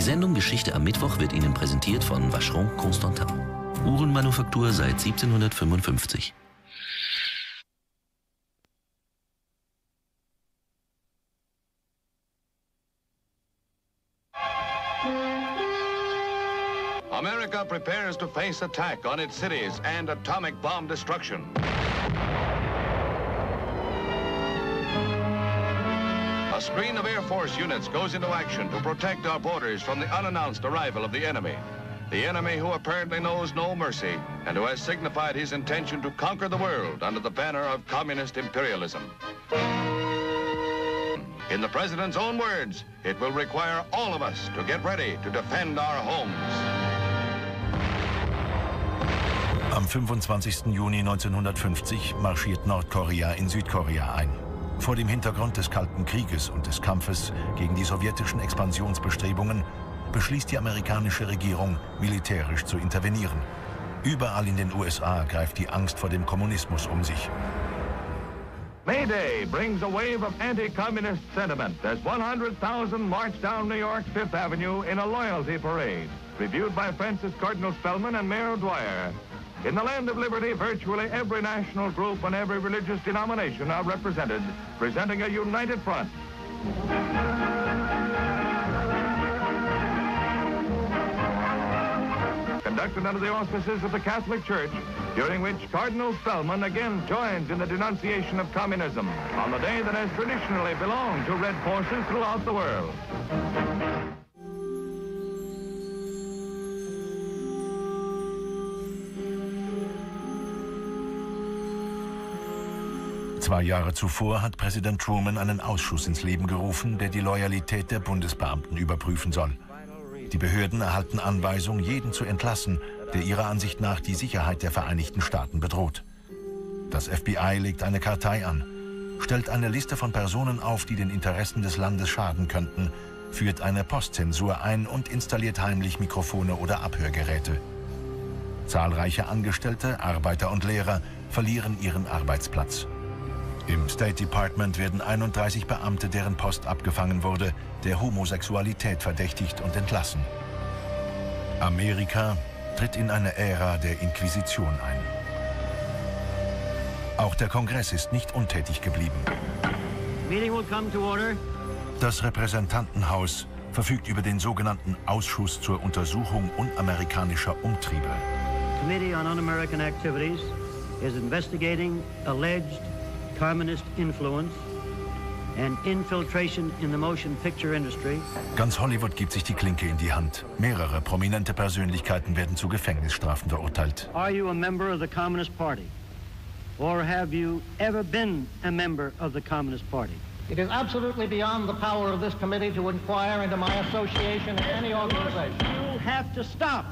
Die Sendung Geschichte am Mittwoch wird Ihnen präsentiert von Vacheron Constantin. Uhrenmanufaktur seit 1755. America prepares to face attack on its cities and atomic bomb destruction. A screen of Air Force units goes into action to protect our borders from the unannounced arrival of the enemy. The enemy who apparently knows no mercy and who has signified his intention to conquer the world under the banner of communist imperialism. In the president's own words, it will require all of us to get ready to defend our homes. Am 25. Juni 1950 marschiert Nordkorea in Südkorea ein. Vor dem Hintergrund des Kalten Krieges und des Kampfes gegen die sowjetischen Expansionsbestrebungen beschließt die amerikanische Regierung, militärisch zu intervenieren. Überall in den USA greift die Angst vor dem Kommunismus um sich. May Day brings a wave of anti-communist sentiment as 100,000 march down New York's Fifth Avenue in a loyalty parade, reviewed by Francis Cardinal Spellman and Mayor Dwyer. In the land of liberty, virtually every national group and every religious denomination are represented, presenting a united front. Conducted under the auspices of the Catholic Church, during which Cardinal Spellman again joins in the denunciation of communism on the day that has traditionally belonged to red forces throughout the world. Zwei Jahre zuvor hat Präsident Truman einen Ausschuss ins Leben gerufen, der die Loyalität der Bundesbeamten überprüfen soll. Die Behörden erhalten Anweisung, jeden zu entlassen, der ihrer Ansicht nach die Sicherheit der Vereinigten Staaten bedroht. Das FBI legt eine Kartei an, stellt eine Liste von Personen auf, die den Interessen des Landes schaden könnten, führt eine Postzensur ein und installiert heimlich Mikrofone oder Abhörgeräte. Zahlreiche Angestellte, Arbeiter und Lehrer verlieren ihren Arbeitsplatz. Im State Department werden 31 Beamte, deren Post abgefangen wurde, der Homosexualität verdächtigt und entlassen. Amerika tritt in eine Ära der Inquisition ein. Auch der Kongress ist nicht untätig geblieben. Das Repräsentantenhaus verfügt über den sogenannten Ausschuss zur Untersuchung unamerikanischer Umtriebe. Committee on Un-American Activities is investigating alleged communist influence and infiltration in the motion picture industry. Ganz Hollywood gibt sich die Klinke in die Hand. Mehrere prominente Persönlichkeiten werden zu Gefängnisstrafen verurteilt. Are you a member of the Communist Party? Or have you ever been a member of the Communist Party? It is absolutely beyond the power of this committee to inquire into my association in any organization. You have to stop.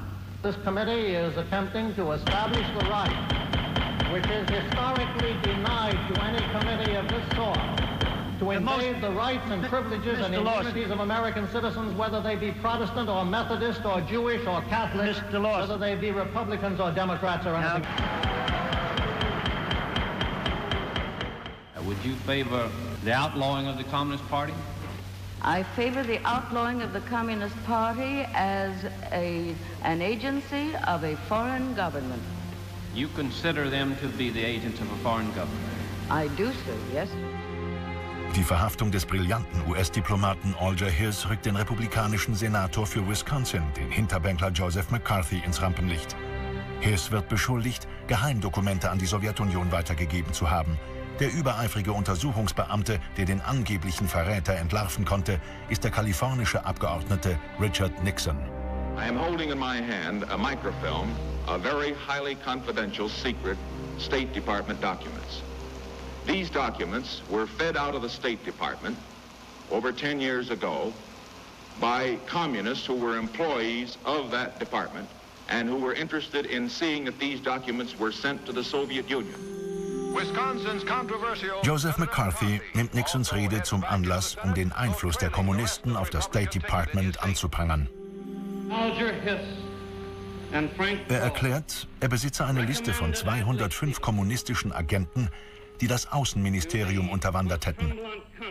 This committee is attempting to establish the right which is historically denied to any committee of this sort to invade the rights and privileges and immunities of American citizens, whether they be Protestant or Methodist or Jewish or Catholic, whether they be Republicans or Democrats or anything. Would you favor the outlawing of the Communist Party? I favor the outlawing of the Communist Party as a, an agency of a foreign government. You consider them to be the agents of a foreign government? I do, sir, yes. Die Verhaftung des brillanten US-Diplomaten Alger Hiss rückt den republikanischen Senator für Wisconsin, den Hinterbänkler Joseph McCarthy, ins Rampenlicht. Hiss wird beschuldigt, Geheimdokumente an die Sowjetunion weitergegeben zu haben. Der übereifrige Untersuchungsbeamte, der den angeblichen Verräter entlarven konnte, ist der kalifornische Abgeordnete Richard Nixon. I am holding in my hand a microfilm of very highly confidential secret State Department documents. These documents were fed out of the State Department over 10 years ago by communists who were employees of that department and who were interested in seeing that these documents were sent to the Soviet Union. Joseph McCarthy nimmt Nixons Rede zum Anlass, um den Einfluss der Kommunisten auf das State Department anzuprangern. Er erklärt, er besitze eine Liste von 205 kommunistischen Agenten, die das Außenministerium unterwandert hätten.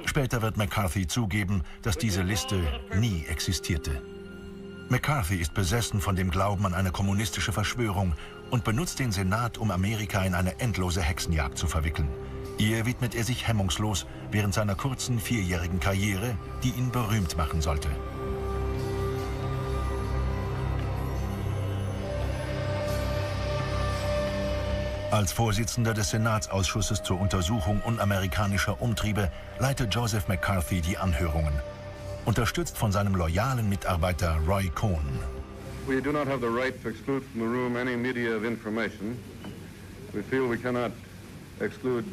Später wird McCarthy zugeben, dass diese Liste nie existierte. McCarthy ist besessen von dem Glauben an eine kommunistische Verschwörung und benutzt den Senat, um Amerika in eine endlose Hexenjagd zu verwickeln. Ihr widmet er sich hemmungslos während seiner kurzen vierjährigen Karriere, die ihn berühmt machen sollte. Als Vorsitzender des Senatsausschusses zur Untersuchung unamerikanischer Umtriebe leitet Joseph McCarthy die Anhörungen. unterstützt von seinem loyalen Mitarbeiter Roy Cohn. We do not have the right to exclude from the room any media of information. We feel we cannot exclude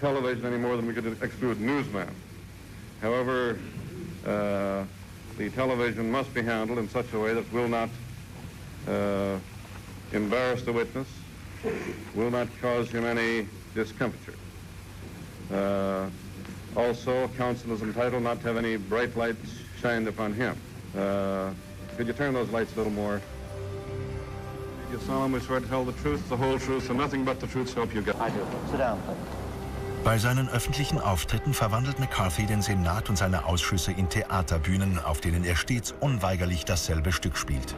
television any more than we could exclude newsmen. However, uh, the television must be handled in such a way that will not uh, embarrass the witness, will not cause him any discomfiture. Uh, also, counsel is entitled not to have any bright lights shined upon him. Uh, could you turn those lights a little more? You solemnly swear to tell the truth, the whole truth, and nothing but the truth, so help you God. I do. Sit down, please. Bei seinen öffentlichen Auftritten verwandelt McCarthy den Senat und seine Ausschüsse in Theaterbühnen, auf denen er stets unweigerlich dasselbe Stück spielt.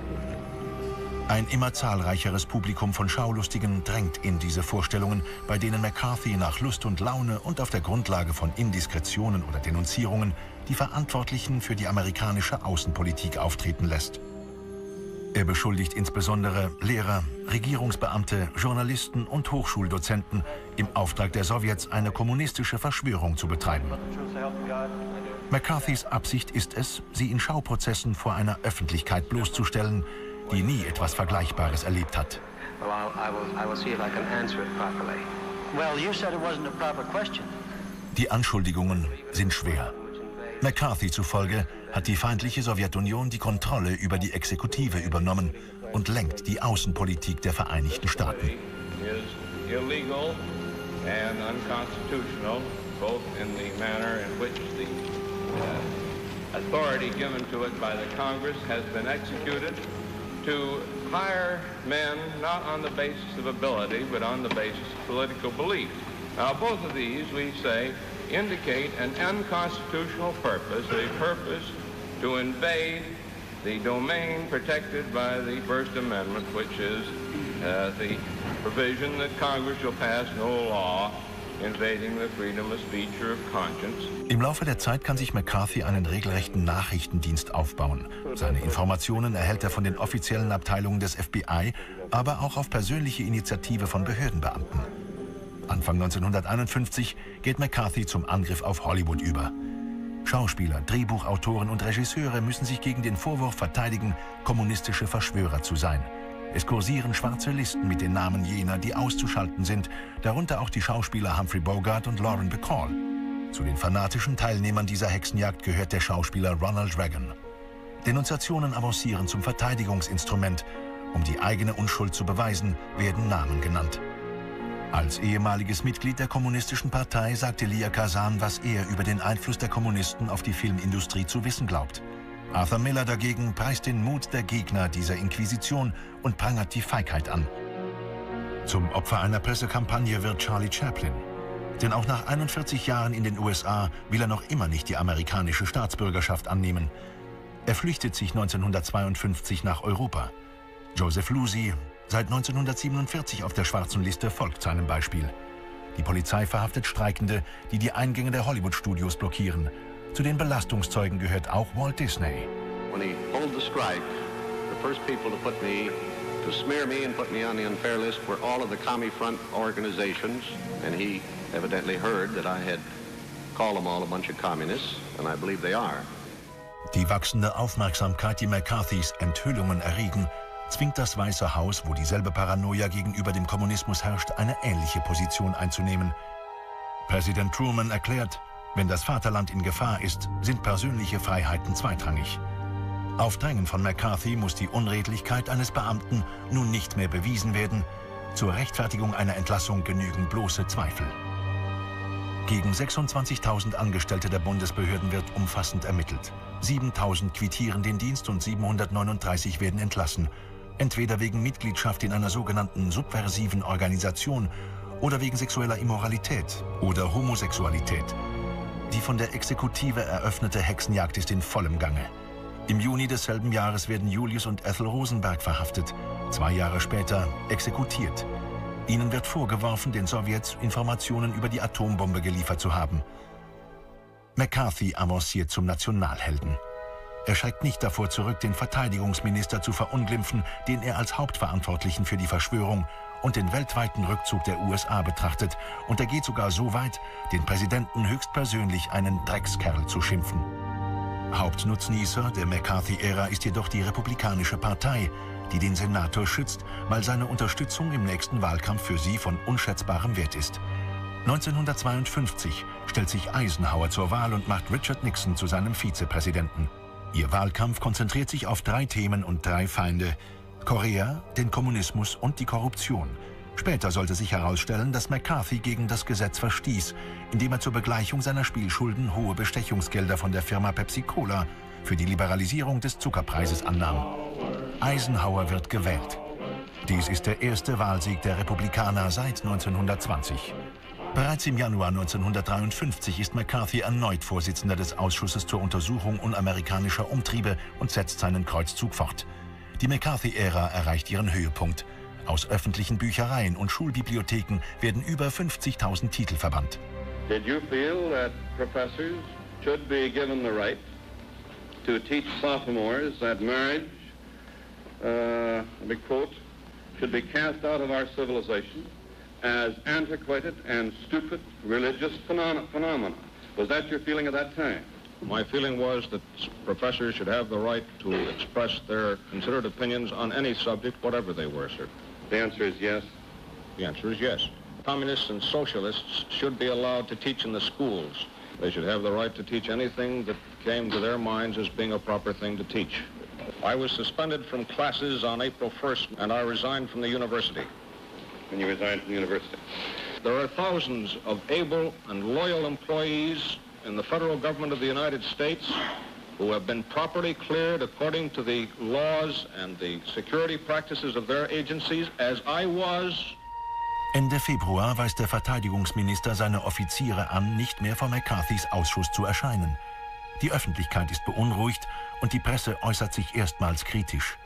Ein immer zahlreicheres Publikum von Schaulustigen drängt in diese Vorstellungen, bei denen McCarthy nach Lust und Laune und auf der Grundlage von Indiskretionen oder Denunzierungen die Verantwortlichen für die amerikanische Außenpolitik auftreten lässt. Er beschuldigt insbesondere Lehrer, Regierungsbeamte, Journalisten und Hochschuldozenten, im Auftrag der Sowjets eine kommunistische Verschwörung zu betreiben. McCarthys Absicht ist es, sie in Schauprozessen vor einer Öffentlichkeit bloßzustellen, die nie etwas Vergleichbares erlebt hat. Die Anschuldigungen sind schwer. McCarthy zufolge hat die feindliche Sowjetunion die Kontrolle über die Exekutive übernommen und lenkt die Außenpolitik der Vereinigten Staaten. and unconstitutional, both in the manner in which the uh, authority given to it by the Congress has been executed, to hire men not on the basis of ability, but on the basis of political belief. Now, both of these, we say, indicate an unconstitutional purpose, a purpose to invade the domain protected by the First Amendment, which is uh, the provision that Congress shall pass no law Im Laufe der Zeit kann sich McCarthy einen regelrechten Nachrichtendienst aufbauen. Seine Informationen erhält er von den offiziellen Abteilungen des FBI, aber auch auf persönliche Initiative von Behördenbeamten. Anfang 1951 geht McCarthy zum Angriff auf Hollywood über. Schauspieler, Drehbuchautoren und Regisseure müssen sich gegen den Vorwurf verteidigen, kommunistische Verschwörer zu sein. Es kursieren schwarze Listen mit den Namen jener, die auszuschalten sind, darunter auch die Schauspieler Humphrey Bogart und Lauren Bacall. Zu den fanatischen Teilnehmern dieser Hexenjagd gehört der Schauspieler Ronald Reagan. Denunziationen avancieren zum Verteidigungsinstrument. Um die eigene Unschuld zu beweisen, werden Namen genannt. Als ehemaliges Mitglied der Kommunistischen Partei sagt Elia Kazan, was er über den Einfluss der Kommunisten auf die Filmindustrie zu wissen glaubt. Arthur Miller dagegen preist den Mut der Gegner dieser Inquisition und prangert die Feigheit an. Zum Opfer einer Pressekampagne wird Charlie Chaplin. Denn auch nach 41 Jahren in den USA will er noch immer nicht die amerikanische Staatsbürgerschaft annehmen. Er flüchtet sich 1952 nach Europa. Joseph Lucy, seit 1947 auf der schwarzen Liste, folgt seinem Beispiel. Die Polizei verhaftet Streikende, die die Eingänge der Hollywood-Studios blockieren zu den Belastungszeugen gehört auch Walt Disney. When he pulled the strike, the first people to put me to smear me and put me on the unfair list were all of the Commie Front organizations, and he evidently heard that I had called them all a bunch of communists, and I believe they are. Die wachsende Aufmerksamkeit, die McCarthys Enthüllungen erregen, zwingt das Weiße Haus, wo dieselbe Paranoia gegenüber dem Kommunismus herrscht, eine ähnliche Position einzunehmen. Präsident Truman erklärt, wenn das Vaterland in Gefahr ist, sind persönliche Freiheiten zweitrangig. Auf Drängen von McCarthy muss die Unredlichkeit eines Beamten nun nicht mehr bewiesen werden. Zur Rechtfertigung einer Entlassung genügen bloße Zweifel. Gegen 26.000 Angestellte der Bundesbehörden wird umfassend ermittelt. 7.000 quittieren den Dienst und 739 werden entlassen. Entweder wegen Mitgliedschaft in einer sogenannten subversiven Organisation oder wegen sexueller Immoralität oder Homosexualität. Die von der Exekutive eröffnete Hexenjagd ist in vollem Gange. Im Juni desselben Jahres werden Julius und Ethel Rosenberg verhaftet, zwei Jahre später exekutiert. Ihnen wird vorgeworfen, den Sowjets Informationen über die Atombombe geliefert zu haben. McCarthy avanciert zum Nationalhelden. Er schreckt nicht davor zurück, den Verteidigungsminister zu verunglimpfen, den er als Hauptverantwortlichen für die Verschwörung und den weltweiten Rückzug der USA betrachtet. Und er geht sogar so weit, den Präsidenten höchstpersönlich einen Dreckskerl zu schimpfen. Hauptnutznießer der McCarthy-Ära ist jedoch die Republikanische Partei, die den Senator schützt, weil seine Unterstützung im nächsten Wahlkampf für sie von unschätzbarem Wert ist. 1952 stellt sich Eisenhower zur Wahl und macht Richard Nixon zu seinem Vizepräsidenten. Ihr Wahlkampf konzentriert sich auf drei Themen und drei Feinde. Korea, den Kommunismus und die Korruption. Später sollte sich herausstellen, dass McCarthy gegen das Gesetz verstieß, indem er zur Begleichung seiner Spielschulden hohe Bestechungsgelder von der Firma Pepsi Cola für die Liberalisierung des Zuckerpreises annahm. Eisenhower wird gewählt. Dies ist der erste Wahlsieg der Republikaner seit 1920. Bereits im Januar 1953 ist McCarthy erneut Vorsitzender des Ausschusses zur Untersuchung unamerikanischer Umtriebe und setzt seinen Kreuzzug fort. Die McCarthy-Ära erreicht ihren Höhepunkt. Aus öffentlichen Büchereien und Schulbibliotheken werden über 50.000 Titel verbannt. Did you feel that professors should be given the right to teach sophomores that marriage, uh, let quote, should be cast out of our civilization as antiquated and stupid religious phenomena. Was that your feeling at that time? My feeling was that professors should have the right to express their considered opinions on any subject, whatever they were, sir. The answer is yes? The answer is yes. Communists and socialists should be allowed to teach in the schools. They should have the right to teach anything that came to their minds as being a proper thing to teach. I was suspended from classes on April 1st, and I resigned from the university when you resigned from the university? There are thousands of able and loyal employees in the federal government of the United States who have been properly cleared according to the laws and the security practices of their agencies, as I was. Ende Februar weist der Verteidigungsminister seine Offiziere an, nicht mehr vor McCarthys Ausschuss zu erscheinen. Die Öffentlichkeit ist beunruhigt und die Presse äußert sich erstmals kritisch.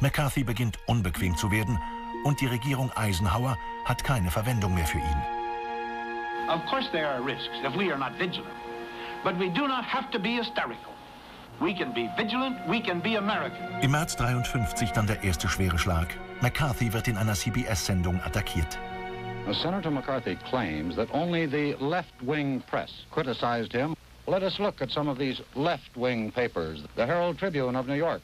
McCarthy beginnt unbequem zu werden und die Regierung Eisenhower hat keine Verwendung mehr für ihn. Of course there are risks if we are not vigilant. But we do not have to be hysterical. We can be vigilant, we can be American. Im März 53 dann der erste schwere Schlag. McCarthy wird in einer CBS-Sendung attackiert. Senator McCarthy claims that only the left-wing press criticized him. Let us look at some of these left-wing papers. The Herald Tribune of New York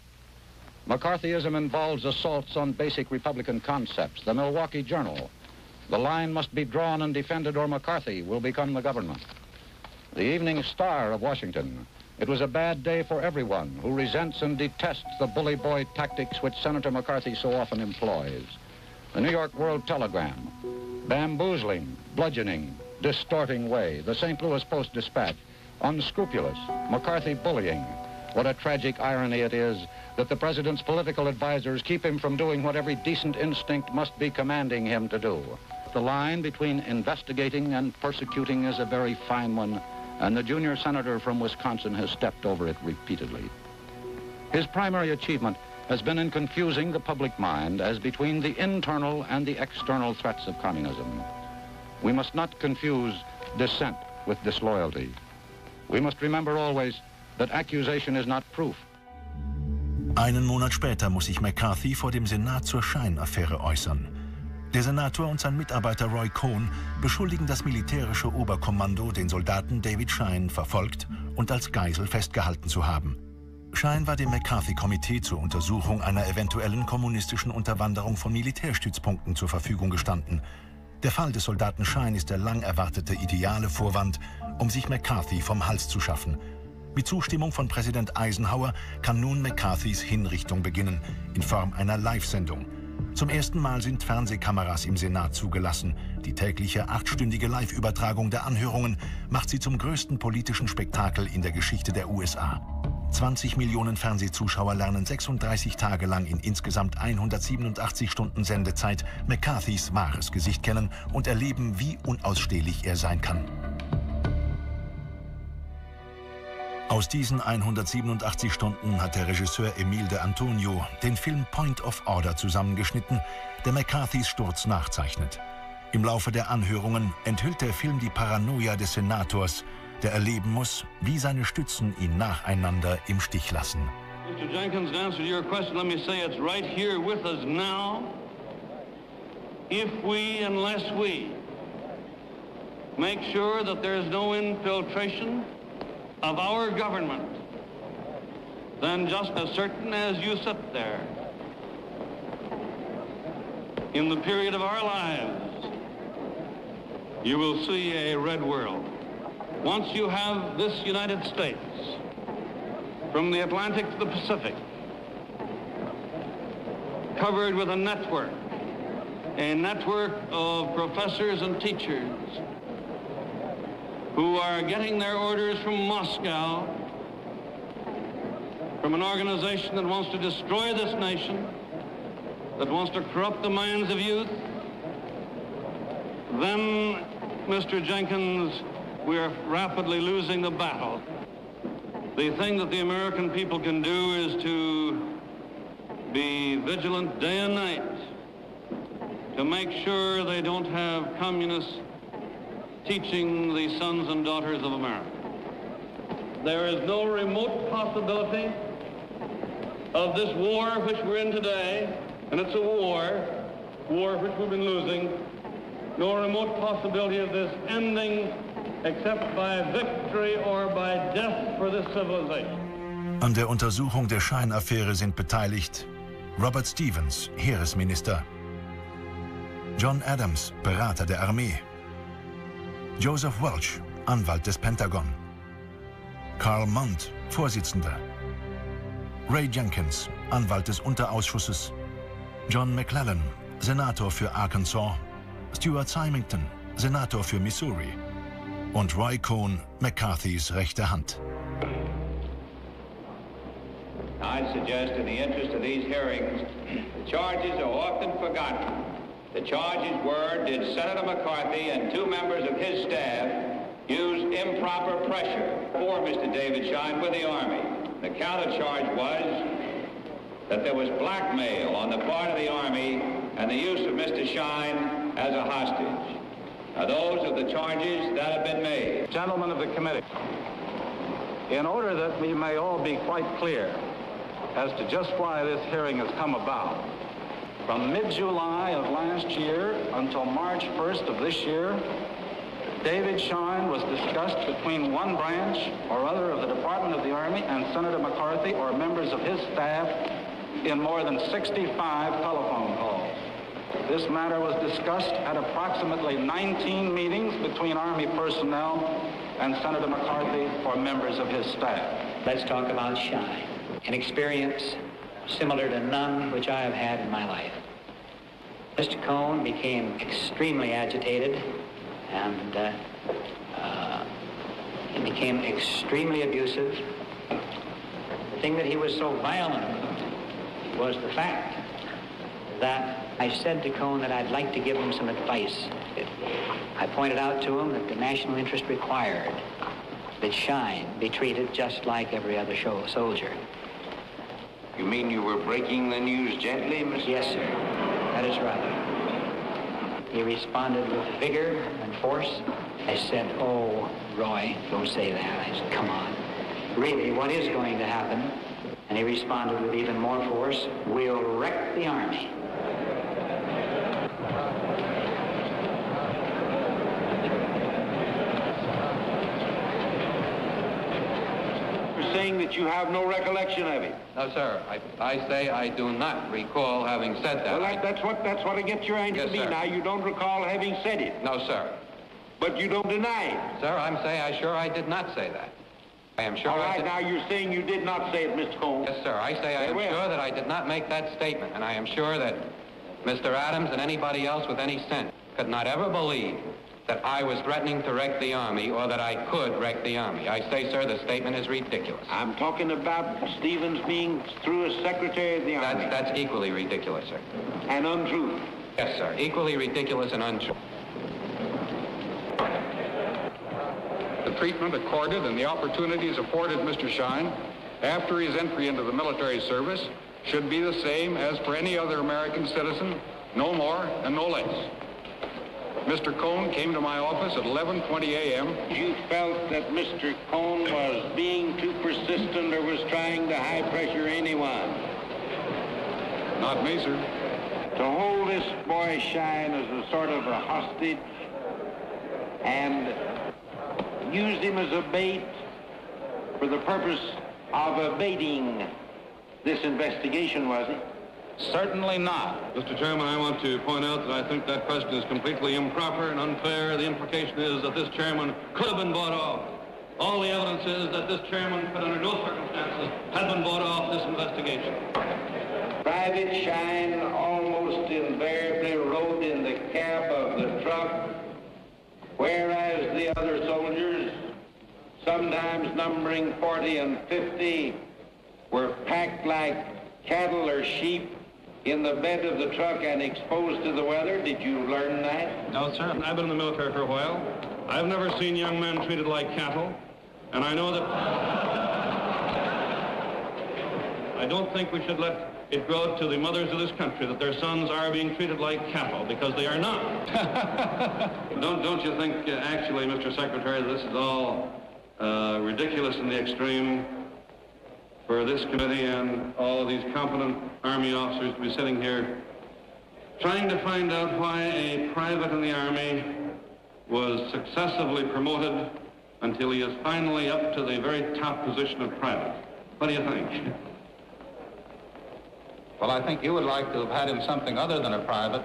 McCarthyism involves assaults on basic Republican concepts. The Milwaukee Journal. The line must be drawn and defended or McCarthy will become the government. The Evening Star of Washington. It was a bad day for everyone who resents and detests the bully boy tactics which Senator McCarthy so often employs. The New York World Telegram. Bamboozling, bludgeoning, distorting way. The St. Louis Post-Dispatch. Unscrupulous, McCarthy bullying. What a tragic irony it is that the president's political advisors keep him from doing what every decent instinct must be commanding him to do. The line between investigating and persecuting is a very fine one, and the junior senator from Wisconsin has stepped over it repeatedly. His primary achievement has been in confusing the public mind as between the internal and the external threats of communism. We must not confuse dissent with disloyalty. We must remember always that accusation is not proof. Einen Monat später muss sich McCarthy vor dem Senat zur Scheinaffäre äußern. Der Senator und sein Mitarbeiter Roy Cohn beschuldigen das militärische Oberkommando, den Soldaten David Schein verfolgt und als Geisel festgehalten zu haben. Schein war dem McCarthy-Komitee zur Untersuchung einer eventuellen kommunistischen Unterwanderung von Militärstützpunkten zur Verfügung gestanden. Der Fall des Soldaten Schein ist der lang erwartete ideale Vorwand, um sich McCarthy vom Hals zu schaffen – mit Zustimmung von Präsident Eisenhower kann nun McCarthys Hinrichtung beginnen, in Form einer Live-Sendung. Zum ersten Mal sind Fernsehkameras im Senat zugelassen. Die tägliche achtstündige Live-Übertragung der Anhörungen macht sie zum größten politischen Spektakel in der Geschichte der USA. 20 Millionen Fernsehzuschauer lernen 36 Tage lang in insgesamt 187 Stunden Sendezeit McCarthys wahres Gesicht kennen und erleben, wie unausstehlich er sein kann. Aus diesen 187 Stunden hat der Regisseur Emile de Antonio den Film Point of Order zusammengeschnitten, der McCarthys Sturz nachzeichnet. Im Laufe der Anhörungen enthüllt der Film die Paranoia des Senators, der erleben muss, wie seine Stützen ihn nacheinander im Stich lassen. Mr. Jenkins, to answer your question, let me say it's right here with us now. If we, unless we, make sure that there is no infiltration of our government, then just as certain as you sit there, in the period of our lives, you will see a red world. Once you have this United States, from the Atlantic to the Pacific, covered with a network, a network of professors and teachers who are getting their orders from Moscow, from an organization that wants to destroy this nation, that wants to corrupt the minds of youth, then, Mr. Jenkins, we are rapidly losing the battle. The thing that the American people can do is to be vigilant day and night to make sure they don't have communists teaching the sons and daughters of America. There is no remote possibility of this war which we're in today, and it's a war, war which we've been losing, no remote possibility of this ending except by victory or by death for this civilization. An der Untersuchung der Scheinaffäre sind beteiligt Robert Stevens, Heeresminister, John Adams, Berater der Armee, Joseph Welch, Anwalt des Pentagon, Carl Mont, Vorsitzender, Ray Jenkins, Anwalt des Unterausschusses, John McClellan, Senator für Arkansas, Stuart Symington, Senator für Missouri, und Roy Cohn, McCarthys rechte Hand. I'd suggest in the interest of these hearings, the charges are often forgotten. The charges were, did Senator McCarthy and two members of his staff use improper pressure for Mr. David Schine with the Army? The countercharge was that there was blackmail on the part of the Army and the use of Mr. Schine as a hostage. Now, those are the charges that have been made. Gentlemen of the committee, in order that we may all be quite clear as to just why this hearing has come about, from mid-July of last year until March 1st of this year, David Schine was discussed between one branch or other of the Department of the Army and Senator McCarthy or members of his staff in more than 65 telephone calls. This matter was discussed at approximately 19 meetings between Army personnel and Senator McCarthy or members of his staff. Let's talk about Schine, an experience similar to none which I have had in my life. Mr. Cohn became extremely agitated and uh, uh, he became extremely abusive. The thing that he was so violent about was the fact that I said to Cohn that I'd like to give him some advice. I pointed out to him that the national interest required that Schine be treated just like every other show soldier. You mean you were breaking the news gently, Mr. Yes, sir. That is right. He responded with vigor and force. I said, oh, Roy, don't say that. I said, come on. Really, what is going to happen? And he responded with even more force, we'll wreck the Army. Saying that you have no recollection of it. No, sir. I, I say I do not recall having said that. Well, that, that's what that's what I get your answer Yes, to be sir. now. You don't recall having said it, No, sir. but you don't deny it. Sir, I'm saying I sure I did not say that. I am sure All I did. now you're saying you did not say it, Mr. Cohn. Yes, sir. I say I am well. sure that I did not make that statement, and I am sure that Mr. Adams and anybody else with any sense could not ever believe that I was threatening to wreck the Army or that I could wreck the Army. I say, sir, the statement is ridiculous. I'm talking about Stevens being through as Secretary of the Army. That's, that's equally ridiculous, sir. And untrue. Yes, sir. Equally ridiculous and untrue. The treatment accorded and the opportunities afforded Mr. Schine after his entry into the military service should be the same as for any other American citizen, no more and no less. Mr. Cohn came to my office at 11.20 a.m. You felt that Mr. Cohn was being too persistent or was trying to high pressure anyone? Not me, sir. To hold this boy Schine as a sort of a hostage and use him as a bait for the purpose of abating this investigation, was it? Certainly not. Mr. Chairman, I want to point out that I think that question is completely improper and unfair. The implication is that this chairman could have been bought off. All the evidence is that this chairman could under no circumstances have been bought off this investigation. Private Schine almost invariably rode in the cab of the truck, whereas the other soldiers, sometimes numbering 40 and 50, were packed like cattle or sheep in the bed of the truck and exposed to the weather? Did you learn that? No, sir. I've been in the military for a while. I've never seen young men treated like cattle, and I know that... I don't think we should let it go to the mothers of this country that their sons are being treated like cattle, because they are not. don't, don't you think, uh, actually, Mr. Secretary, this is all uh, ridiculous in the extreme? For this committee and all of these competent Army officers to be sitting here trying to find out why a private in the Army was successively promoted until he is finally up to the very top position of private. What do you think? Well, I think you would like to have had him something other than a private.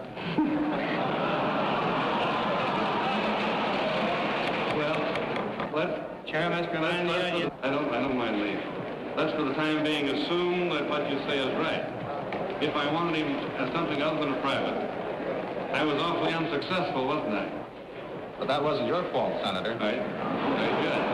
well, let Chairman, I don't, I don't mind leaving. Let's for the time being assume that what you say is right. If I wanted him as something other than a private, I was awfully unsuccessful, wasn't I? But that wasn't your fault, Senator. Right. Very good.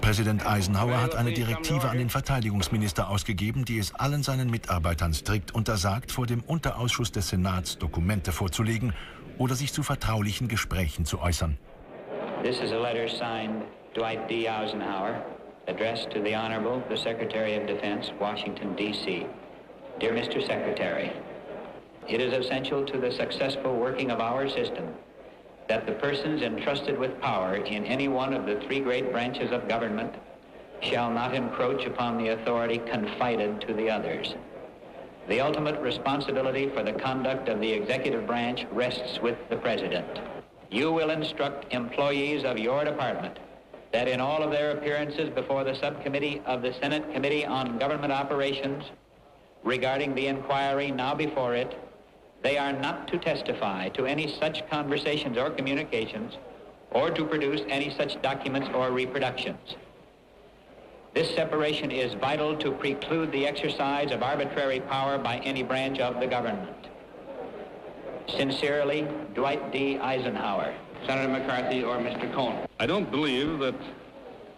Präsident Eisenhower hat eine Direktive an den Verteidigungsminister ausgegeben, die es allen seinen Mitarbeitern strikt untersagt, vor dem Unterausschuss des Senats Dokumente vorzulegen oder sich zu vertraulichen Gesprächen zu äußern. This is a letter signed Dwight D. Eisenhower, addressed to the Honorable the Secretary of Defense, Washington, D.C. Dear Mr. Secretary, it is essential to the successful working of our system that the persons entrusted with power in any one of the three great branches of government shall not encroach upon the authority confided to the others. The ultimate responsibility for the conduct of the executive branch rests with the President you will instruct employees of your department that in all of their appearances before the subcommittee of the Senate Committee on Government Operations regarding the inquiry now before it, they are not to testify to any such conversations or communications or to produce any such documents or reproductions. This separation is vital to preclude the exercise of arbitrary power by any branch of the government. Sincerely, Dwight D. Eisenhower. Senator McCarthy or Mr. Cohn. I don't believe that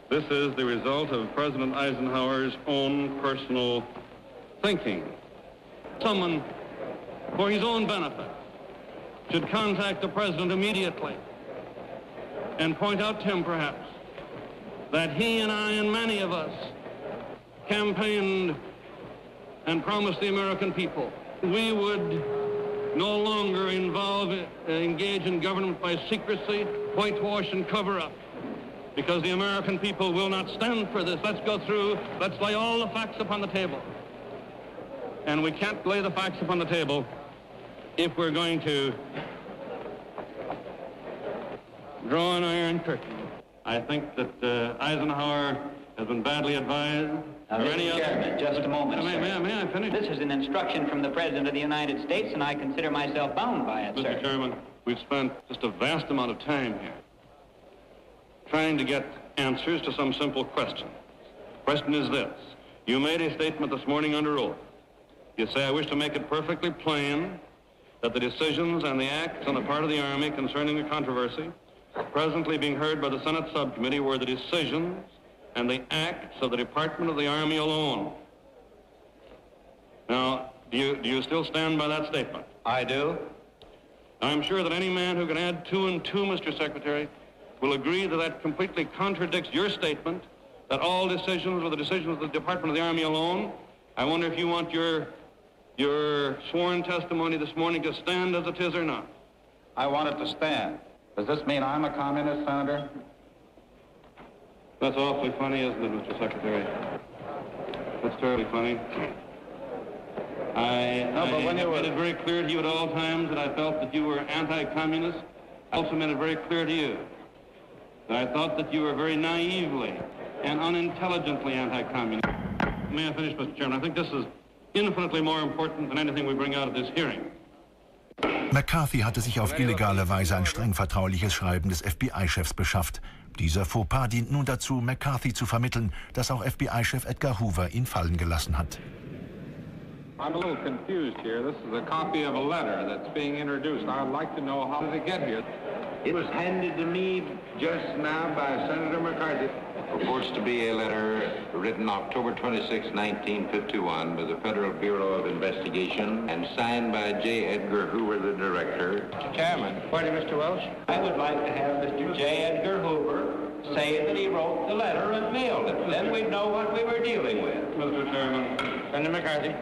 this is the result of President Eisenhower's own personal thinking. Someone, for his own benefit, should contact the President immediately and point out to him, perhaps, that he and I and many of us campaigned and promised the American people we would no longer involve, uh, engage in government by secrecy, whitewash, and cover up. Because the American people will not stand for this. Let's go through, let's lay all the facts upon the table. And we can't lay the facts upon the table if we're going to draw an iron curtain. I think that uh, Eisenhower has been badly advised. Now, Mr. Chairman, just a moment, may, may, may, I finish? This is an instruction from the President of the United States, and I consider myself bound by it, Mr. sir. Chairman, we've spent just a vast amount of time here trying to get answers to some simple questions. The question is this. You made a statement this morning under oath. You say, I wish to make it perfectly plain that the decisions and the acts on the part of the Army concerning the controversy presently being heard by the Senate subcommittee were the decisions and the acts of the Department of the Army alone. Now, do you, do you still stand by that statement? I do. I'm sure that any man who can add two and two, Mr. Secretary, will agree that that completely contradicts your statement that all decisions were the decisions of the Department of the Army alone. I wonder if you want your, your sworn testimony this morning to stand as it is or not. I want it to stand. Does this mean I'm a communist, Senator? That's awfully funny, isn't it, Mr. Secretary? That's terribly funny. I, No, but I when you made were- it very clear to you at all times that I felt that you were anti-communist. I also made it very clear to you that I thought that you were very naively and unintelligently anti-communist. May I finish, Mr. Chairman? I think this is infinitely more important than anything we bring out of this hearing. McCarthy hatte sich auf illegale Weise ein streng vertrauliches Schreiben des FBI-Chefs beschafft. Dieser Fauxpas dient nun dazu, McCarthy zu vermitteln, dass auch FBI-Chef Edgar Hoover ihn fallen gelassen hat. I'm a little confused here. This is a copy of a letter that's being introduced. I'd like to know how did it get here? It was handed to me just now by Senator McCarthy. Purports to be a letter written October 26, 1951 by the Federal Bureau of Investigation and signed by J. Edgar Hoover, the director. Mr. Chairman. Pardon, Mr. Welch? I would like to have Mr. J. Edgar Hoover say that he wrote the letter and mailed it. Then we'd know what we were dealing with. Mr. Chairman. Senator McCarthy.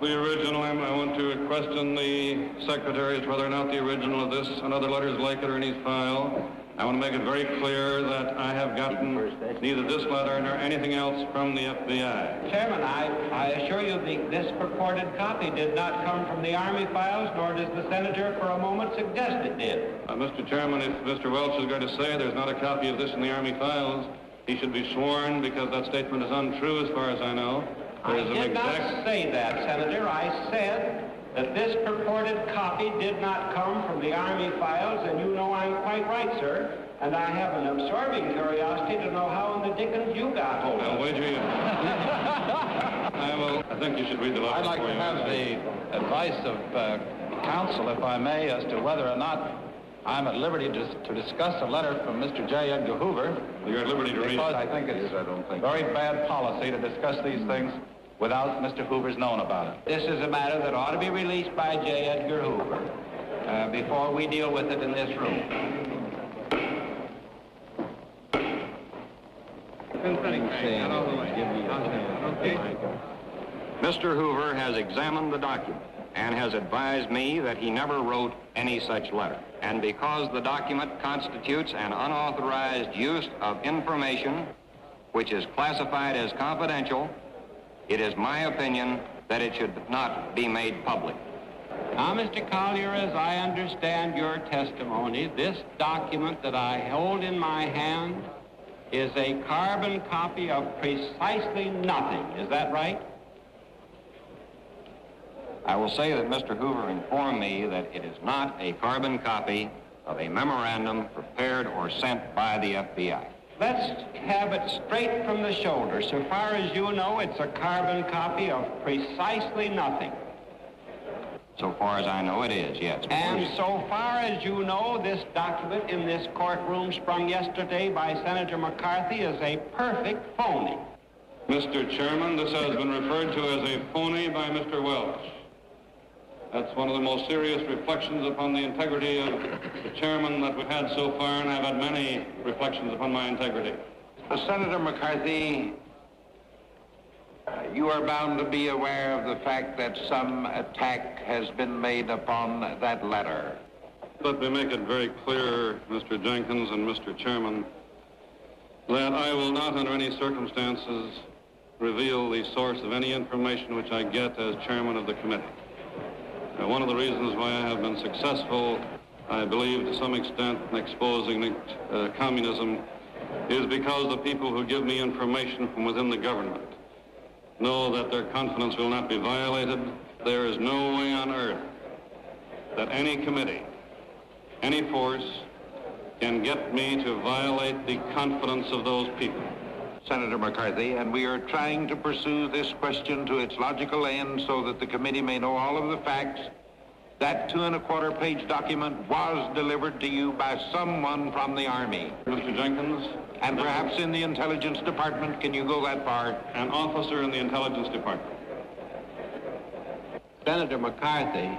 The original, I I want to question the secretary as whether or not the original of this and other letters like it are in his file. I want to make it very clear that I have gotten neither this letter nor anything else from the FBI. Chairman, I, I assure you the, this purported copy did not come from the Army files, nor does the Senator for a moment suggest it did. Uh, Mr. Chairman, if Mr. Welch is going to say there's not a copy of this in the Army files, he should be sworn because that statement is untrue as far as I know. There I is an did exact not say that, Senator. I said that this purported copy did not come from the Army files, and you know I'm quite right, sir. And I have an absorbing curiosity to know how in the dickens you got hold of I'll it. wager you. I will. I think you should read the letter. I'd like before to you have the advice of uh, counsel, if I may, as to whether or not I'm at liberty to, to discuss a letter from Mr. J. Edgar Hoover. You're at liberty to read Because it. I think it's very bad policy to discuss these things without Mr. Hoover's knowing about it. This is a matter that ought to be released by J. Edgar Hoover uh, before we deal with it in this room. Mr. Hoover has examined the document and has advised me that he never wrote any such letter. And because the document constitutes an unauthorized use of information which is classified as confidential, it is my opinion that it should not be made public. Now, Mr. Collier, as I understand your testimony, this document that I hold in my hand is a carbon copy of precisely nothing. Is that right? I will say that Mr. Hoover informed me that it is not a carbon copy of a memorandum prepared or sent by the FBI. Let's have it straight from the shoulder. So far as you know, it's a carbon copy of precisely nothing. So far as I know, it is, yes. And so far as you know, this document in this courtroom sprung yesterday by Senator McCarthy is a perfect phony. Mr. Chairman, this has been referred to as a phony by Mr. Welch. That's one of the most serious reflections upon the integrity of the chairman that we've had so far, and I've had many reflections upon my integrity. Uh, Senator McCarthy, uh, you are bound to be aware of the fact that some attack has been made upon that letter. Let me make it very clear, Mr. Jenkins and Mr. Chairman, that I will not under any circumstances reveal the source of any information which I get as chairman of the committee. Uh, one of the reasons why I have been successful, I believe to some extent, in exposing uh, communism is because the people who give me information from within the government know that their confidence will not be violated. There is no way on earth that any committee, any force, can get me to violate the confidence of those people. Senator McCarthy, and we are trying to pursue this question to its logical end so that the committee may know all of the facts. That two and a quarter page document was delivered to you by someone from the Army. Mr. Jenkins? And perhaps in the intelligence department. Can you go that far? An officer in the intelligence department. Senator McCarthy,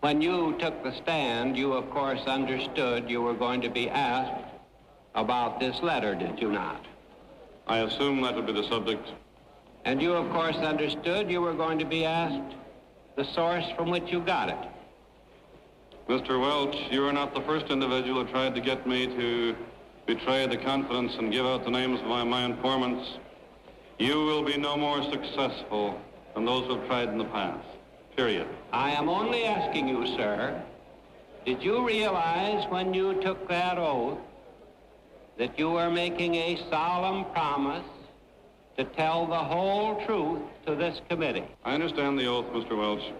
When you took the stand, you of course understood you were going to be asked about this letter, did you not? I assume that would be the subject. And you of course understood you were going to be asked the source from which you got it. Mr. Welch, you are not the first individual who tried to get me to betray the confidence and give out the names of my, my informants. You will be no more successful than those who have tried in the past. Period. I am only asking you, sir, did you realize when you took that oath that you were making a solemn promise to tell the whole truth to this committee? I understand the oath, Mr. Welch.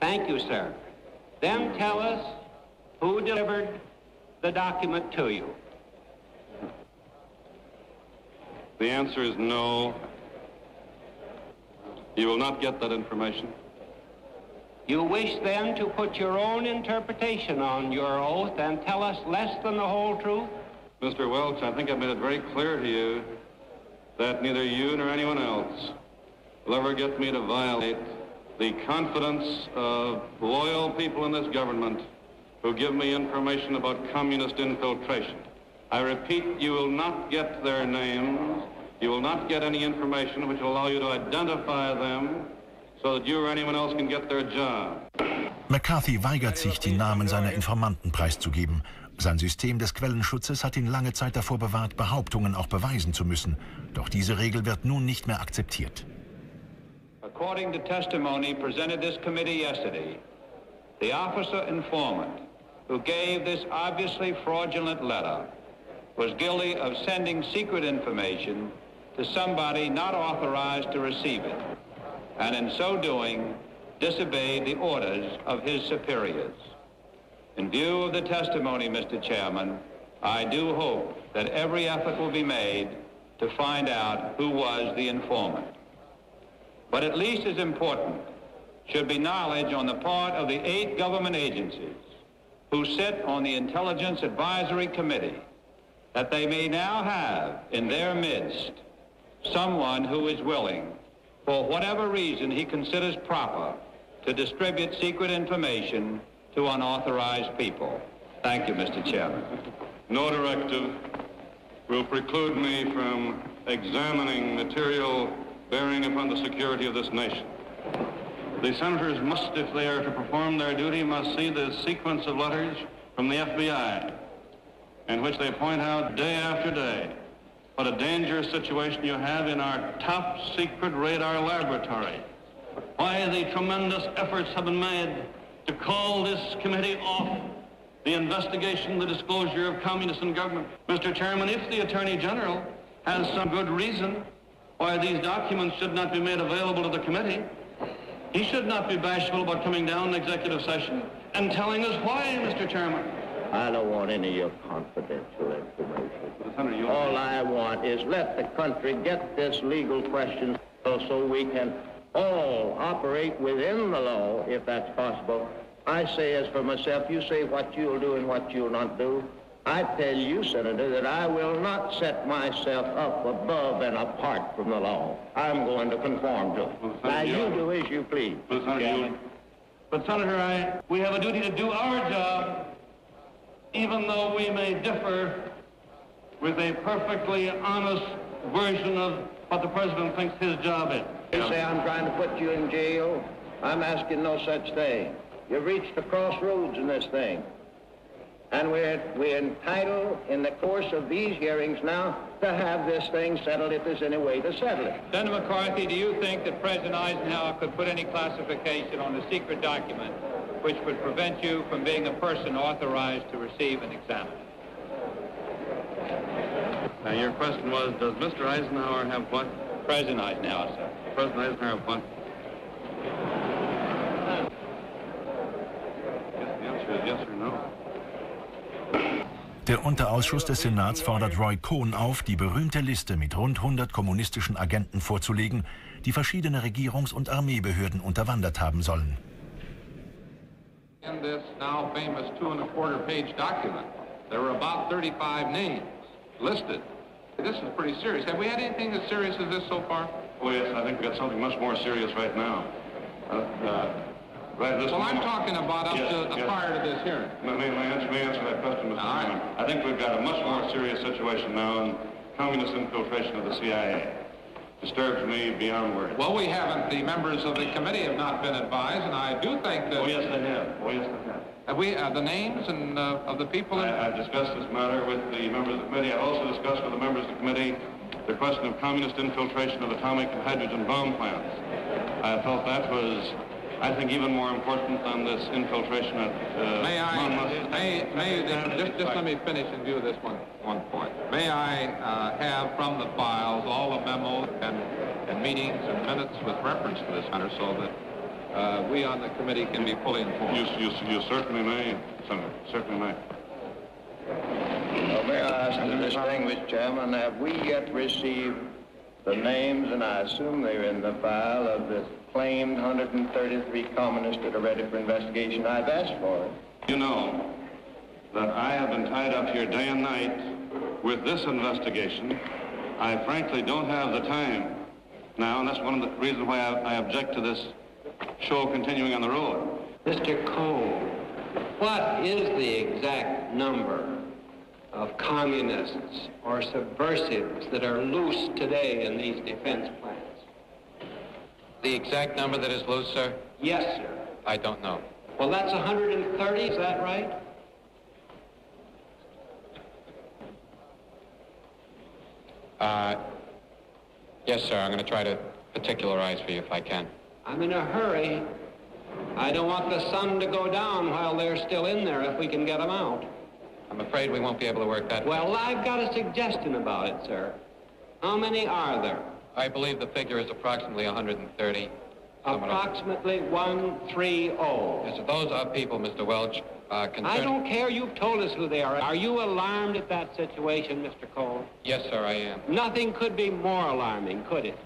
Thank you, sir. Then tell us who delivered the document to you. The answer is no. You will not get that information. You wish then to put your own interpretation on your oath and tell us less than the whole truth? Mr. Welch, I think I've made it very clear to you that neither you nor anyone else will ever get me to violate the confidence of loyal people in this government who give me information about communist infiltration. I repeat, you will not get their names. You will not get any information which will allow you to identify them so that you or anyone else can get their job. McCarthy weigert sich, die Namen seiner Informanten preiszugeben. Sein System des Quellenschutzes hat ihn lange Zeit davor bewahrt, Behauptungen auch beweisen zu müssen. Doch diese Regel wird nun nicht mehr akzeptiert. According to testimony presented this committee yesterday, the officer informant who gave this obviously fraudulent letter was guilty of sending secret information to somebody not authorized to receive it, and in so doing, disobeyed the orders of his superiors. In view of the testimony, Mr. Chairman, I do hope that every effort will be made to find out who was the informant. But at least as important should be knowledge on the part of the eight government agencies who sit on the Intelligence Advisory Committee that they may now have in their midst someone who is willing, for whatever reason he considers proper, to distribute secret information to unauthorized people. Thank you, Mr. Chairman. No directive will preclude me from examining material bearing upon the security of this nation. The senators must, if they are to perform their duty, must see the sequence of letters from the FBI in which they point out day after day what a dangerous situation you have in our top secret radar laboratory. Why the tremendous efforts have been made to call this committee off the investigation, the disclosure of communists in government. Mr. Chairman, if the Attorney General has some good reason why these documents should not be made available to the committee, he should not be bashful about coming down in executive session and telling us why, Mr. Chairman. I don't want any of your confidential information. All I want is let the country get this legal question so we can all operate within the law, if that's possible. I say as for myself, you say what you'll do and what you'll not do. I tell you, Senator, that I will not set myself up above and apart from the law. I'm going to conform to it. Well, now, you do as you please. Well, Senator, Chairman. But, Senator, I, we have a duty to do our job, even though we may differ with a perfectly honest version of what the President thinks his job is. You say I'm trying to put you in jail? I'm asking no such thing. You've reached a crossroads in this thing. And we're, we're entitled in the course of these hearings now to have this thing settled if there's any way to settle it. Senator McCarthy, do you think that President Eisenhower could put any classification on the secret document which would prevent you from being a person authorized to receive and examine it? Now, your question was, does Mr. Eisenhower have what? President Eisenhower, sir. President Eisenhower have no. Der Unterausschuss des Senats fordert Roy Cohn auf, die berühmte Liste mit rund 100 kommunistischen Agenten vorzulegen, die verschiedene Regierungs- und Armeebehörden unterwandert haben sollen. In this now famous two and a quarter page document, there were about 35 names listed. This is pretty serious. Have we had anything as serious as this so far? I think we've got something much more serious right now. Uh, uh, Right, this Well, I'm moment- talking about up Yes, to yes. prior to this hearing. May, may, may I answer, may answer that question, Mr. All right. Chairman? I think we've got a much more serious situation now in communist infiltration of the CIA. Disturbs me beyond words. Well, we haven't, the members of the committee have not been advised, and I do think that... Oh, yes, they have. Oh, yes, they have. Have we, uh, the names and, uh, of the people. I, I've discussed this matter with the members of the committee. I've also discussed with the members of the committee the question of communist infiltration of atomic and hydrogen bomb plants. I felt that was, I think, even more important than this infiltration at uh, May I, Monmouth. may, may, just, just let me finish and do this one, one point. May I uh, have from the files all the memos and, and meetings and minutes with reference to this matter so that uh, we on the committee can be fully informed? You, you, you certainly may, Senator, certainly may. Well, may I ask the distinguished chairman, have we yet received the names, and I assume they're in the file, of the claimed 133 communists that are ready for investigation? I've asked for it. You know that I have been tied up here day and night with this investigation. I frankly don't have the time now, and that's one of the reasons why I, I object to this show continuing on the road. Mr. Cohn, what is the exact number of communists or subversives that are loose today in these defense plans? The exact number that is loose, sir? Yes, sir. I don't know. Well, that's 130, is that right? Uh, yes, sir. I'm going to try to particularize for you if I can. I'm in a hurry. I don't want the sun to go down while they're still in there if we can get them out. I'm afraid we won't be able to work that. Well, I've got a suggestion about it, sir. How many are there? I believe the figure is approximately 130. Approximately 130. Yes. Those are people, Mr. Welch, uh. I don't care. You've told us who they are. Are you alarmed at that situation, Mr. Cohn? Yes, sir, I am. Nothing could be more alarming, could it?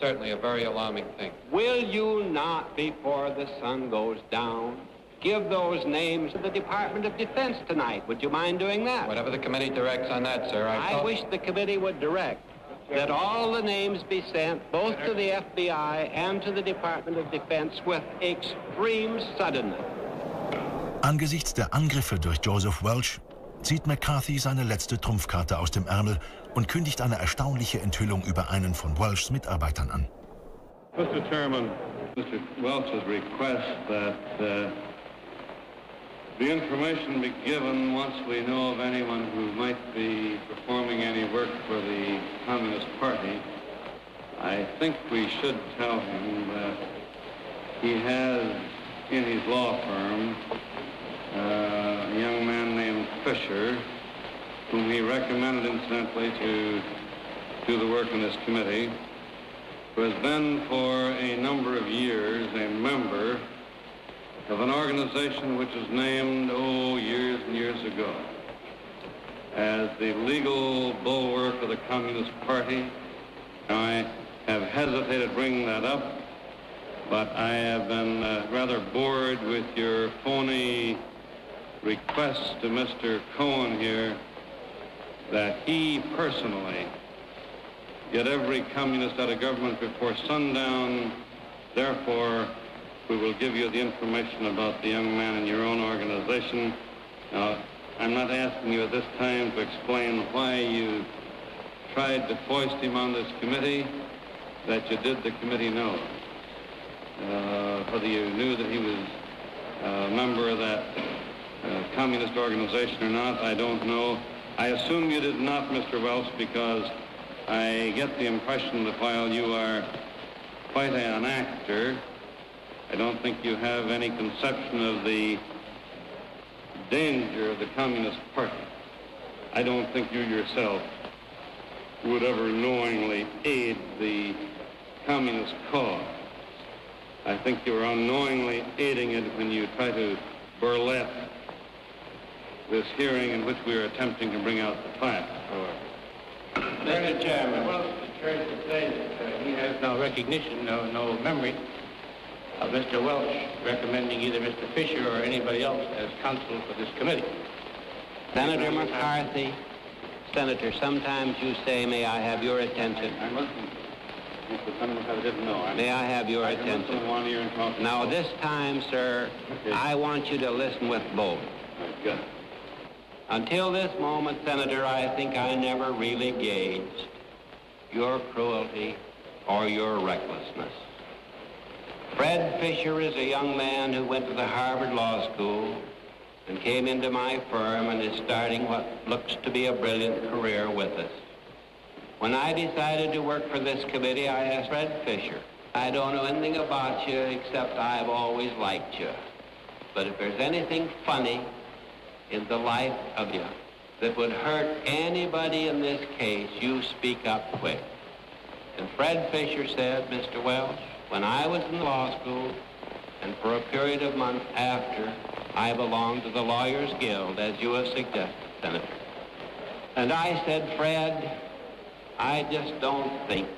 Certainly a very alarming thing. Will you not, before the sun goes down, give those names to the Department of Defense tonight? Would you mind doing that? Whatever the committee directs on that, sir, I... I wish the committee would direct that all the names be sent both to the FBI and to the Department of Defense with extreme suddenness. Angesichts der Angriffe durch Joseph Welch zieht McCarthy seine letzte Trumpfkarte aus dem Ärmel und kündigt eine erstaunliche Enthüllung über einen von Welchs Mitarbeitern an. Mr. Chairman, Mr. Welch's request that uh, the information be given once we know of anyone who might be performing any work for the Communist Party. I think we should tell him that he has in his law firm uh, a young man named Fisher, whom he recommended incidentally to do the work in this committee, who has been for a number of years a member of an organization which was named, oh, years and years ago, as the legal bulwark of the Communist Party. Now, I have hesitated bringing that up, but I have been uh, rather bored with your phony request to Mr. Cohn here that he personally get every communist out of government before sundown. Therefore, we will give you the information about the young man in your own organization. Now, I'm not asking you at this time to explain why you tried to foist him on this committee. That you did, the committee knows. Uh, whether you knew that he was a member of that uh, communist organization or not, I don't know. I assume you did not, Mr. Welch, because I get the impression that while you are quite an actor, I don't think you have any conception of the danger of the Communist Party. I don't think you yourself would ever knowingly aid the Communist cause. I think you are unknowingly aiding it when you try to burlesque this hearing in which we are attempting to bring out the facts. Mr. Chairman. Well, the church to say that uh, he has no recognition, no, no memory of Mr. Welch recommending either Mr. Fisher or anybody else as counsel for this committee. Senator McCarthy, Senator, sometimes you say, may I have your attention? I, I mustn't. Mr. Senator, I didn't know. I may I have your attention? Now, this time, sir, I want you to listen with both. Good. Until this moment, Senator, I think I never really gauged your cruelty or your recklessness. Fred Fisher is a young man who went to the Harvard Law School and came into my firm and is starting what looks to be a brilliant career with us. When I decided to work for this committee, I asked Fred Fisher. I don't know anything about you except I've always liked you. But if there's anything funny in the life of you that would hurt anybody in this case, you speak up quick. And Fred Fisher said, Mr. Welch, when I was in law school, and for a period of months after, I belonged to the Lawyers Guild, as you have suggested, Senator. And I said, Fred, I just don't think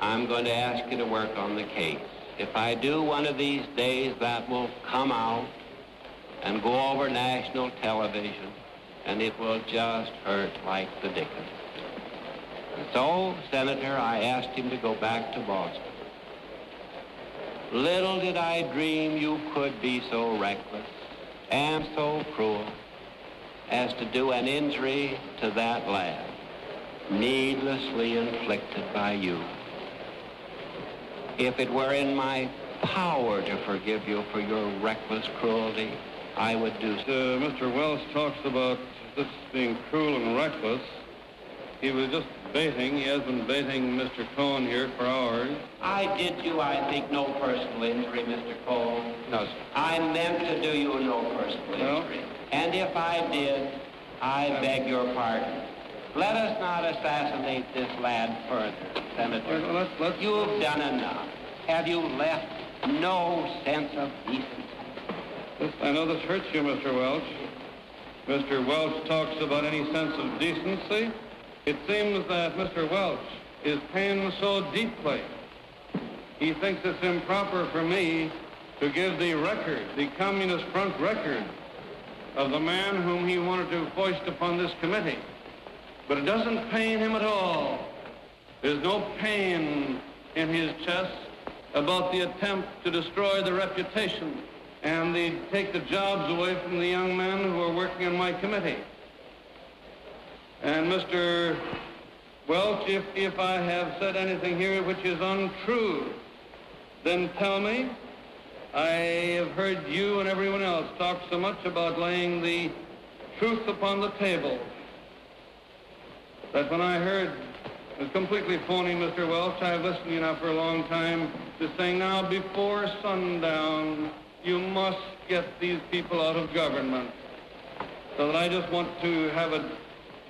I'm going to ask you to work on the case. If I do one of these days, that will come out and go over national television, and it will just hurt like the dickens. And so, Senator, I asked him to go back to Boston. Little did I dream you could be so reckless and so cruel as to do an injury to that lad, needlessly inflicted by you. If it were in my power to forgive you for your reckless cruelty, I would do so. Uh, Mr. Welch talks about this being cruel and reckless. He was just baiting. He has been baiting Mr. Cohn here for hours. I did you, I think, no personal injury, Mr. Cohn. No, sir. I meant to do you no personal No? injury. And if I did, I beg your pardon. Let us not assassinate this lad further, Senator. Well, let's- let's- You've done enough. Have you left no sense of decency? This, I know this hurts you, Mr. Welch. Mr. Welch talks about any sense of decency. It seems that Mr. Welch is pained so deeply. He thinks it's improper for me to give the record, the Communist Front record, of the man whom he wanted to foist upon this committee. But it doesn't pain him at all. There's no pain in his chest about the attempt to destroy the reputation and the, take the jobs away from the young men who are working on my committee. And Mr. Welch, if, if I have said anything here which is untrue, then tell me. I have heard you and everyone else talk so much about laying the truth upon the table that when I heard it was completely phony, Mr. Welch, I've listened to you now for a long time, to saying now before sundown, you must get these people out of government. So that I just want to have it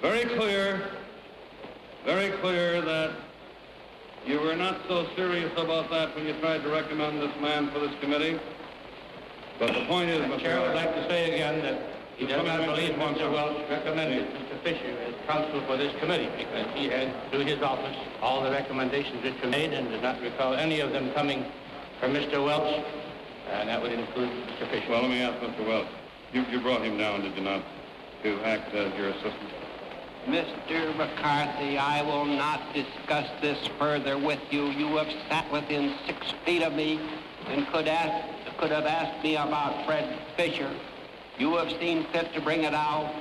very clear, very clear that you were not so serious about that when you tried to recommend this man for this committee. But the point is, Mr. Chair, I would like to say again that he does not believe Mr. Welch recommended Mr. Fisher as counsel for this committee because he had, through his office, all the recommendations which were made and did not recall any of them coming from Mr. Welch, and that would include Mr. Fisher. Well, let me ask Mr. Welch. You, you brought him down, did you not, to act as your assistant? Mr. McCarthy, I will not discuss this further with you. You have sat within six feet of me and could ask, could have asked me about Fred Fisher. You have seen fit to bring it out,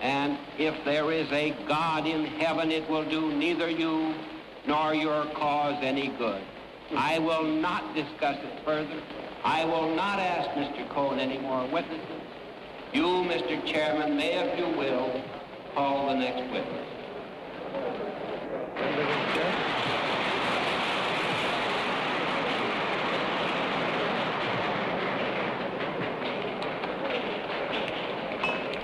and if there is a God in heaven, it will do neither you nor your cause any good. I will not discuss it further. I will not ask Mr. Cohn any more witnesses. You, Mr. Chairman, may, if you will, call the next witness.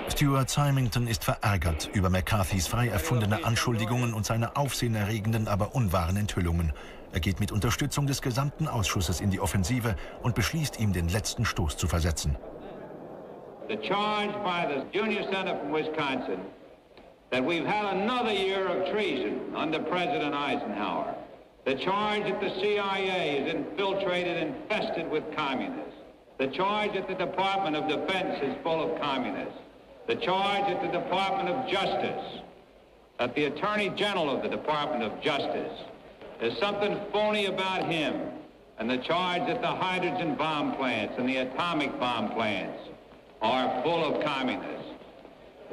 Stuart Symington ist verärgert über McCarthys frei erfundene Anschuldigungen und seine aufsehenerregenden, aber unwahren Enthüllungen. Er geht mit Unterstützung des gesamten Ausschusses in die Offensive und beschließt, ihm den letzten Stoß zu versetzen. The charge by the junior senator from Wisconsin that we've had another year of treason under President Eisenhower. The charge that the CIA is infiltrated, infested with communists. The charge that the Department of Defense is full of communists. The charge that the Department of Justice, that the Attorney General of the Department of Justice There's something phony about him and the charge that the hydrogen bomb plants and the atomic bomb plants are full of communists.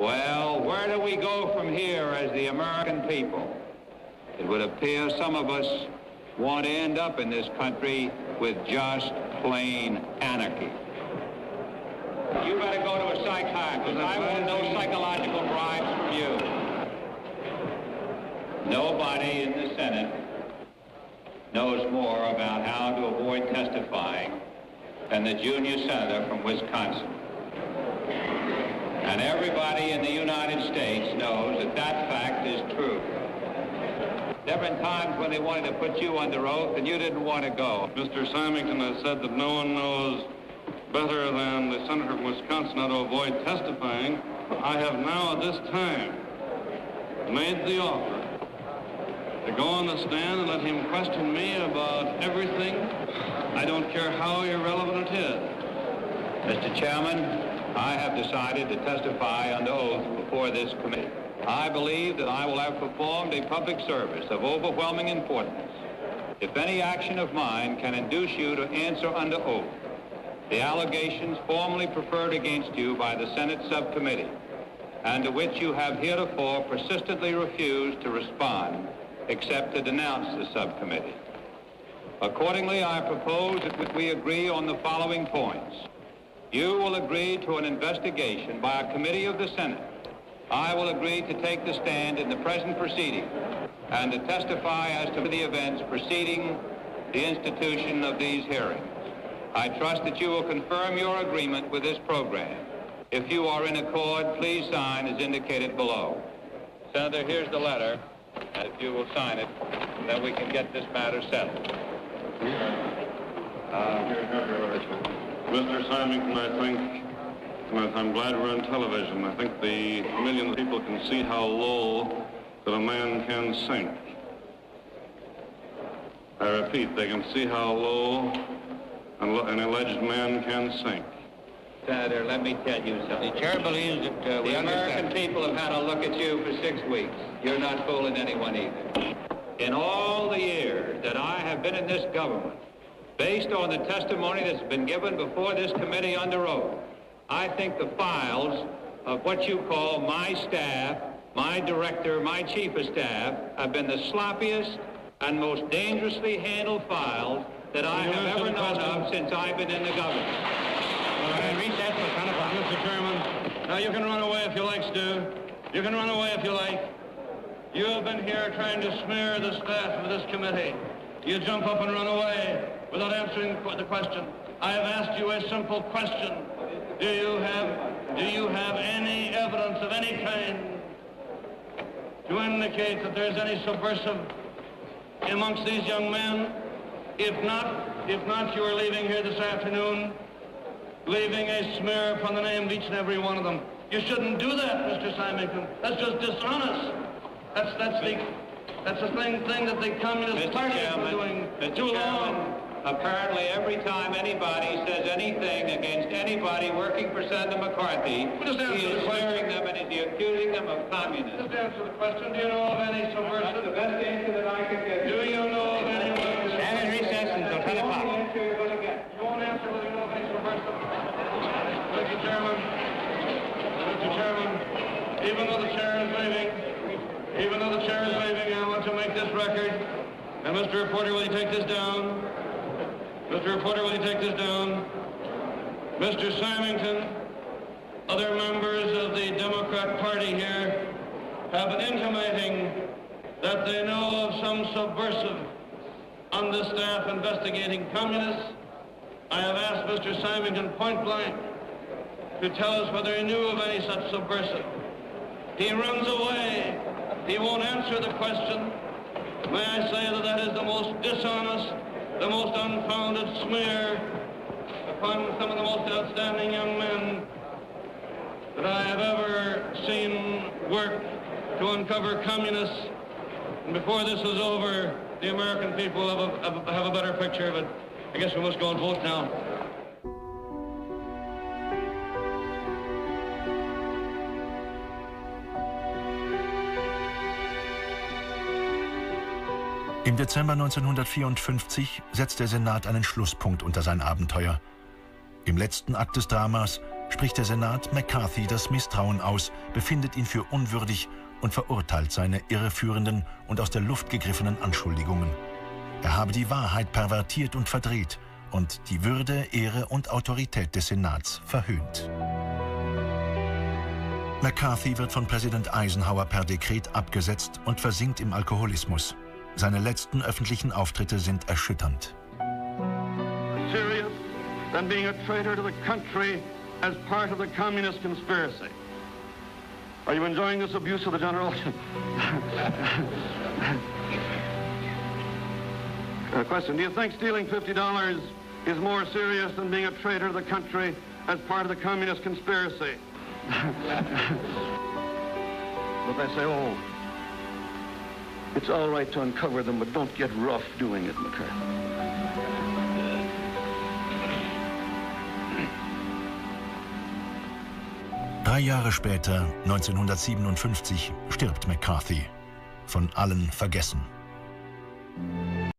Well, where do we go from here as the American people? It would appear some of us want to end up in this country with just plain anarchy. You better go to a psychiatrist. I want no psychological bribes from you. Nobody in the Senate knows more about how to avoid testifying than the junior senator from Wisconsin. And everybody in the United States knows that that fact is true. There have been times when they wanted to put you under oath and you didn't want to go. Mr. Symington has said that no one knows better than the senator from Wisconsin how to avoid testifying. I have now at this time made the offer to go on the stand and let him question me about everything. I don't care how irrelevant it is. Mr. Chairman, I have decided to testify under oath before this committee. I believe that I will have performed a public service of overwhelming importance. If any action of mine can induce you to answer under oath the allegations formally preferred against you by the Senate subcommittee, and to which you have heretofore persistently refused to respond, except to denounce the subcommittee. Accordingly, I propose that we agree on the following points. You will agree to an investigation by a committee of the Senate. I will agree to take the stand in the present proceeding and to testify as to the events preceding the institution of these hearings. I trust that you will confirm your agreement with this program. If you are in accord, please sign as indicated below. Senator, here's the letter. If you will sign it, then we can get this matter settled. Uh, Mr. Symington, I think, and I'm glad we're on television. I think the millions of people can see how low that a man can sink. I repeat, they can see how low an an alleged man can sink. Senator, let me tell you something. The chair believes that uh, the American people have had a look at you for six weeks. You're not fooling anyone either. In all the years that I have been in this government, based on the testimony that's been given before this committee under oath, I think the files of what you call my staff, my director, my chief of staff, have been the sloppiest and most dangerously handled files that I have ever known of since I've been in the government. All right, recess for 10 o'clock. Mr. Chairman, now you can run away if you like, Stu. You can run away if you like. You have been here trying to smear the staff of this committee. You jump up and run away without answering the question. I have asked you a simple question. Do you have, do you have any evidence of any kind to indicate that there's any subversive amongst these young men? If not, if not, you are leaving here this afternoon, leaving a smear upon the name of each and every one of them. You shouldn't do that, Mr. Symington. That's just dishonest. That's that's the that's the thing thing that the Communist Mr. Party Chairman, been doing Mr. too Chairman, long. Apparently, every time anybody says anything against anybody working for Senator McCarthy, Just answer he is question. swearing them and is accusing them of communism. Just answer the question. Do you know of any subversive? That's the best answer that I can give. Do you know of anyone? Stand in recess until 10 o'clock. You won't answer whether you know of any subversive. Mr. Chairman, Mr. Chairman, even though the chair is leaving, even though the chair is leaving, I want to make this record. And Mr. Reporter, will you take this down? Mr. Reporter, will you take this down? Mr. Symington, other members of the Democrat Party here have been intimating that they know of some subversive on the staff investigating communists. I have asked Mr. Symington point blank to tell us whether he knew of any such subversive. He runs away. He won't answer the question. May I say that that is the most dishonest, the most unfounded smear upon some of the most outstanding young men that I have ever seen work to uncover communists. And before this is over, the American people have a, have a, better picture of it. I guess we must go and vote now. Im Dezember 1954 setzt der Senat einen Schlusspunkt unter sein Abenteuer. Im letzten Akt des Dramas spricht der Senat McCarthy das Misstrauen aus, befindet ihn für unwürdig und verurteilt seine irreführenden und aus der Luft gegriffenen Anschuldigungen. Er habe die Wahrheit pervertiert und verdreht und die Würde, Ehre und Autorität des Senats verhöhnt. McCarthy wird von Präsident Eisenhower per Dekret abgesetzt und versinkt im Alkoholismus. Seine letzten öffentlichen Auftritte sind erschütternd. Serious than being a traitor to the country as part of the communist conspiracy. Are you enjoying this abuse of the general? uh, question, do you think stealing $50 is more serious than being a traitor to the country as part of the communist conspiracy? but they say, oh, it's all right to uncover them, but don't get rough doing it, McCarthy. Drei Jahre später, 1957, stirbt McCarthy, von allen vergessen.